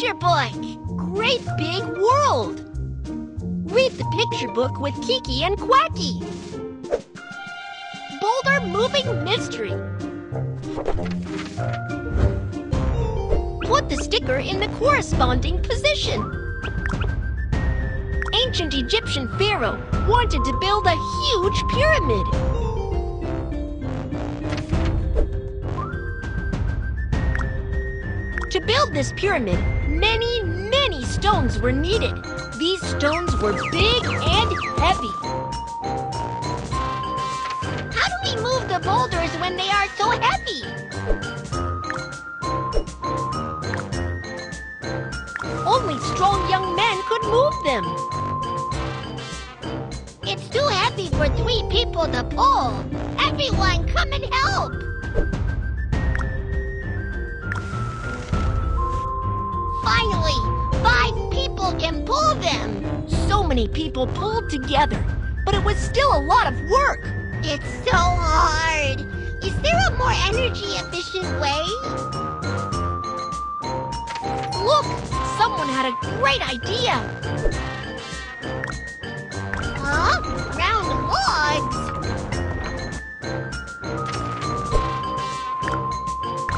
picture book. Great big world. Read the picture book with Kiki and Quacky. Boulder Moving Mystery. Put the sticker in the corresponding position. Ancient Egyptian pharaoh wanted to build a huge pyramid. To build this pyramid, many, many stones were needed. These stones were big and heavy. How do we move the boulders when they are so heavy? Only strong young men could move them. It's too heavy for three people to pull. Everyone, come and help! Can pull them. So many people pulled together, but it was still a lot of work. It's so hard. Is there a more energy efficient way? Look, someone had a great idea.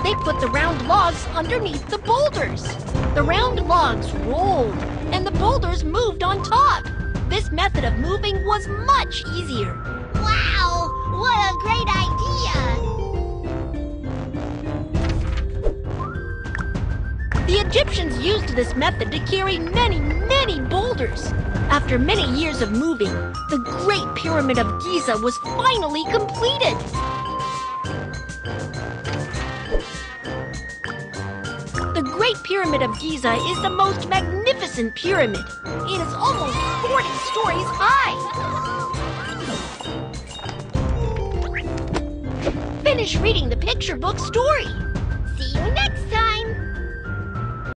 They put the round logs underneath the boulders. The round logs rolled, and the boulders moved on top. This method of moving was much easier. Wow! What a great idea! The Egyptians used this method to carry many, many boulders. After many years of moving, the Great Pyramid of Giza was finally completed. The Great Pyramid of Giza is the most magnificent pyramid. It is almost 40 stories high. Finish reading the picture book story.